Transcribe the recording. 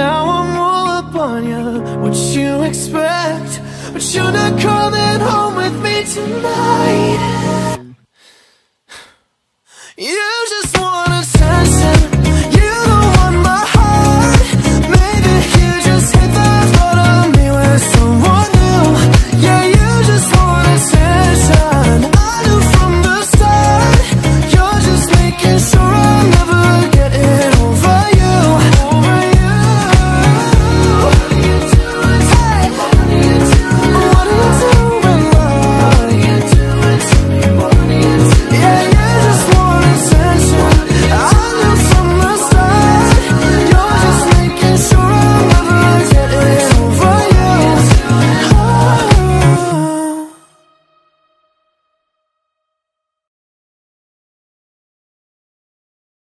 Now I'm all up on you, what you expect? But you're not coming home with me tonight.